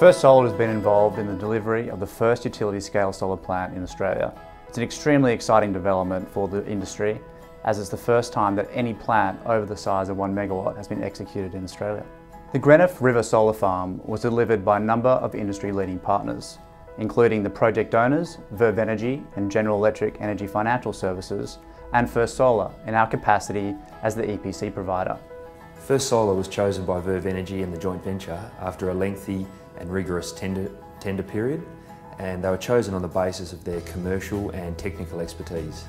First Solar has been involved in the delivery of the first utility scale solar plant in Australia. It's an extremely exciting development for the industry as it's the first time that any plant over the size of one megawatt has been executed in Australia. The Greenough River Solar Farm was delivered by a number of industry leading partners, including the project owners, Verve Energy and General Electric Energy Financial Services, and First Solar in our capacity as the EPC provider. First Solar was chosen by Verve Energy and the joint venture after a lengthy and rigorous tender, tender period and they were chosen on the basis of their commercial and technical expertise.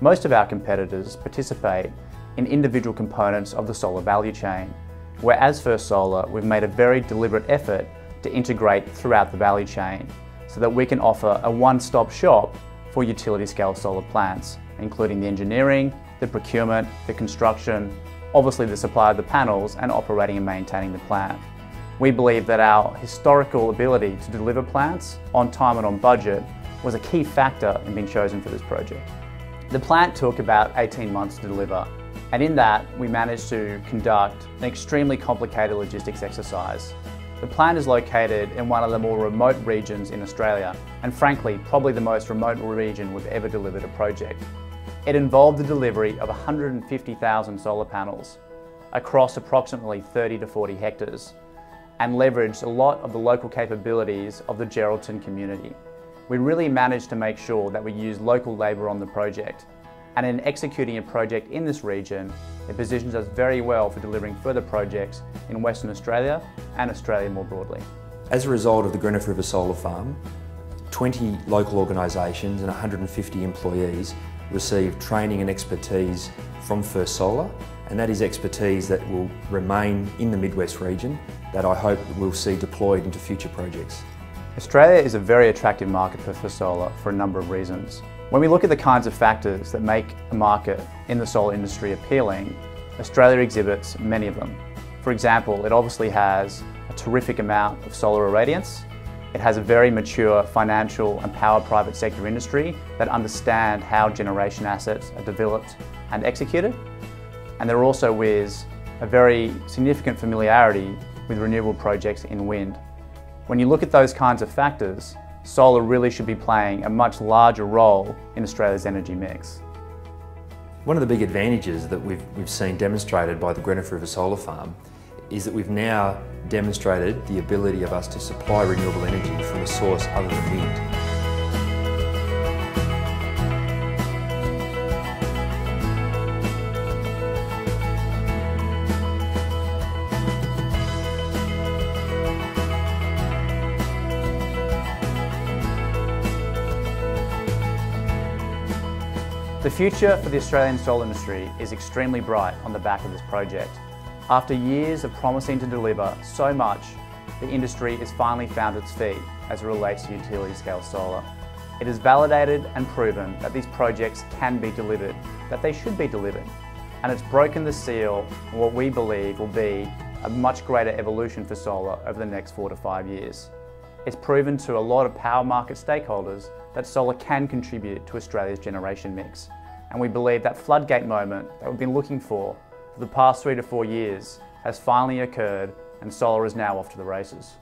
Most of our competitors participate in individual components of the solar value chain, whereas First Solar we've made a very deliberate effort to integrate throughout the value chain so that we can offer a one-stop shop for utility scale solar plants, including the engineering, the procurement, the construction, obviously the supply of the panels and operating and maintaining the plant. We believe that our historical ability to deliver plants on time and on budget was a key factor in being chosen for this project. The plant took about 18 months to deliver and in that we managed to conduct an extremely complicated logistics exercise. The plant is located in one of the more remote regions in Australia and frankly probably the most remote region we've ever delivered a project. It involved the delivery of 150,000 solar panels across approximately 30 to 40 hectares and leveraged a lot of the local capabilities of the Geraldton community. We really managed to make sure that we used local labour on the project and in executing a project in this region, it positions us very well for delivering further projects in Western Australia and Australia more broadly. As a result of the Greenough River Solar Farm, 20 local organisations and 150 employees received training and expertise from First Solar and that is expertise that will remain in the Midwest region that I hope we'll see deployed into future projects. Australia is a very attractive market for, for solar for a number of reasons. When we look at the kinds of factors that make a market in the solar industry appealing, Australia exhibits many of them. For example, it obviously has a terrific amount of solar irradiance. It has a very mature financial and power private sector industry that understand how generation assets are developed and executed and there also is a very significant familiarity with renewable projects in wind. When you look at those kinds of factors, solar really should be playing a much larger role in Australia's energy mix. One of the big advantages that we've, we've seen demonstrated by the Greenough River Solar Farm is that we've now demonstrated the ability of us to supply renewable energy from a source other than wind. The future for the Australian solar industry is extremely bright on the back of this project. After years of promising to deliver so much, the industry has finally found its feet as it relates to utility scale solar. It is validated and proven that these projects can be delivered, that they should be delivered. And it's broken the seal on what we believe will be a much greater evolution for solar over the next four to five years. It's proven to a lot of power market stakeholders that solar can contribute to Australia's generation mix. And we believe that floodgate moment that we've been looking for for the past three to four years has finally occurred and solar is now off to the races.